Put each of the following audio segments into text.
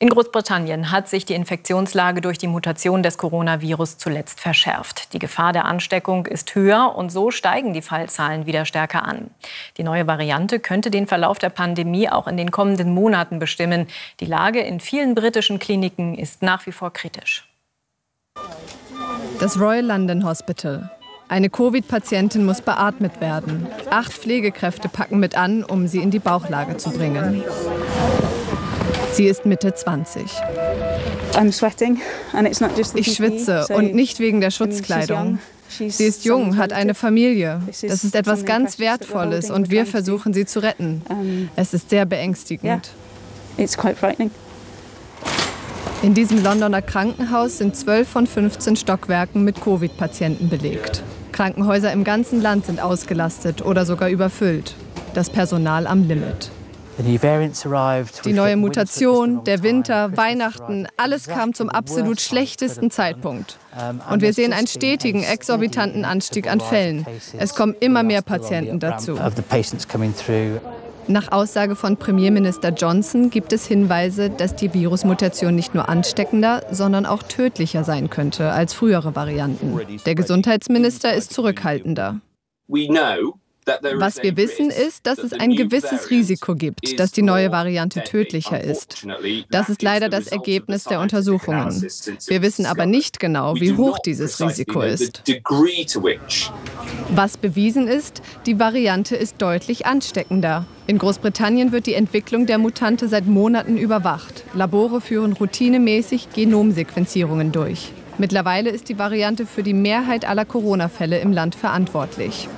In Großbritannien hat sich die Infektionslage durch die Mutation des Coronavirus zuletzt verschärft. Die Gefahr der Ansteckung ist höher und so steigen die Fallzahlen wieder stärker an. Die neue Variante könnte den Verlauf der Pandemie auch in den kommenden Monaten bestimmen. Die Lage in vielen britischen Kliniken ist nach wie vor kritisch. Das Royal London Hospital. Eine Covid-Patientin muss beatmet werden. Acht Pflegekräfte packen mit an, um sie in die Bauchlage zu bringen. Sie ist Mitte 20. Ich schwitze und nicht wegen der Schutzkleidung. Sie ist jung, hat eine Familie. Das ist etwas ganz Wertvolles und wir versuchen sie zu retten. Es ist sehr beängstigend. In diesem Londoner Krankenhaus sind 12 von 15 Stockwerken mit Covid-Patienten belegt. Krankenhäuser im ganzen Land sind ausgelastet oder sogar überfüllt. Das Personal am Limit. Die neue Mutation, der Winter, Weihnachten, alles kam zum absolut schlechtesten Zeitpunkt. Und wir sehen einen stetigen, exorbitanten Anstieg an Fällen. Es kommen immer mehr Patienten dazu. Nach Aussage von Premierminister Johnson gibt es Hinweise, dass die Virusmutation nicht nur ansteckender, sondern auch tödlicher sein könnte als frühere Varianten. Der Gesundheitsminister ist zurückhaltender. Was wir wissen ist, dass es ein gewisses Risiko gibt, dass die neue Variante tödlicher ist. Das ist leider das Ergebnis der Untersuchungen. Wir wissen aber nicht genau, wie hoch dieses Risiko ist. Was bewiesen ist, die Variante ist deutlich ansteckender. In Großbritannien wird die Entwicklung der Mutante seit Monaten überwacht. Labore führen routinemäßig Genomsequenzierungen durch. Mittlerweile ist die Variante für die Mehrheit aller Corona-Fälle im Land verantwortlich.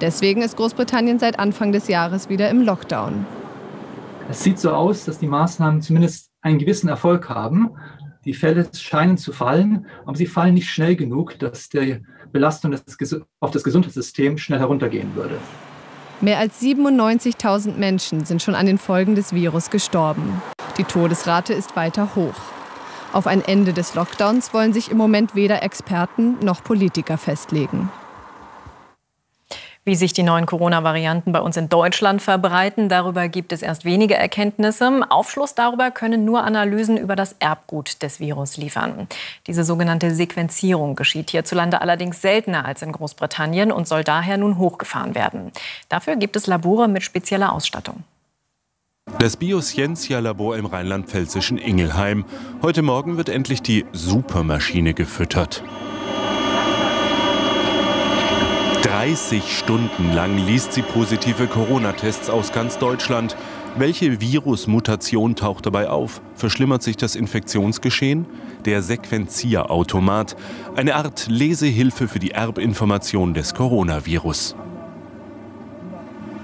Deswegen ist Großbritannien seit Anfang des Jahres wieder im Lockdown. Es sieht so aus, dass die Maßnahmen zumindest einen gewissen Erfolg haben. Die Fälle scheinen zu fallen, aber sie fallen nicht schnell genug, dass die Belastung auf das Gesundheitssystem schnell heruntergehen würde. Mehr als 97.000 Menschen sind schon an den Folgen des Virus gestorben. Die Todesrate ist weiter hoch. Auf ein Ende des Lockdowns wollen sich im Moment weder Experten noch Politiker festlegen wie sich die neuen Corona-Varianten bei uns in Deutschland verbreiten. Darüber gibt es erst wenige Erkenntnisse. Aufschluss darüber können nur Analysen über das Erbgut des Virus liefern. Diese sogenannte Sequenzierung geschieht hierzulande allerdings seltener als in Großbritannien und soll daher nun hochgefahren werden. Dafür gibt es Labore mit spezieller Ausstattung. Das Bioscientia-Labor im rheinland-pfälzischen Ingelheim. Heute Morgen wird endlich die Supermaschine gefüttert. 30 Stunden lang liest sie positive Corona-Tests aus ganz Deutschland. Welche Virusmutation taucht dabei auf? Verschlimmert sich das Infektionsgeschehen? Der Sequenzierautomat, eine Art Lesehilfe für die Erbinformation des Coronavirus.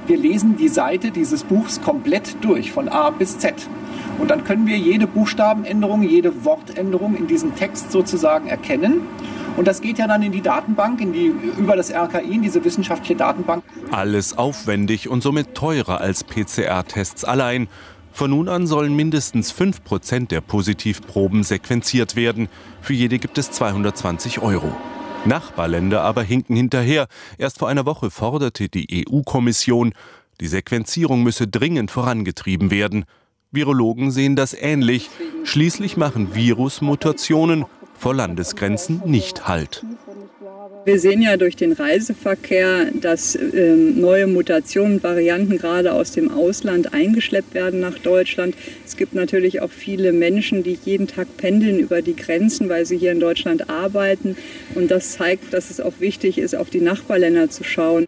Wir lesen die Seite dieses Buchs komplett durch, von A bis Z. Und dann können wir jede Buchstabenänderung, jede Wortänderung in diesem Text sozusagen erkennen und das geht ja dann in die Datenbank, in die, über das RKI, in diese wissenschaftliche Datenbank. Alles aufwendig und somit teurer als PCR-Tests allein. Von nun an sollen mindestens 5% der Positivproben sequenziert werden. Für jede gibt es 220 Euro. Nachbarländer aber hinken hinterher. Erst vor einer Woche forderte die EU-Kommission, die Sequenzierung müsse dringend vorangetrieben werden. Virologen sehen das ähnlich. Schließlich machen Virusmutationen vor Landesgrenzen nicht Halt. Wir sehen ja durch den Reiseverkehr, dass ähm, neue Mutationen, Varianten gerade aus dem Ausland eingeschleppt werden nach Deutschland. Es gibt natürlich auch viele Menschen, die jeden Tag pendeln über die Grenzen, weil sie hier in Deutschland arbeiten. Und das zeigt, dass es auch wichtig ist, auf die Nachbarländer zu schauen.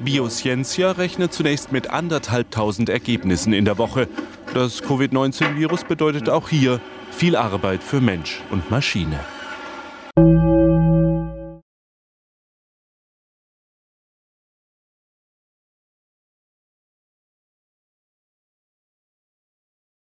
Bioscientia rechnet zunächst mit anderthalbtausend Ergebnissen in der Woche. Das Covid-19-Virus bedeutet auch hier viel Arbeit für Mensch und Maschine.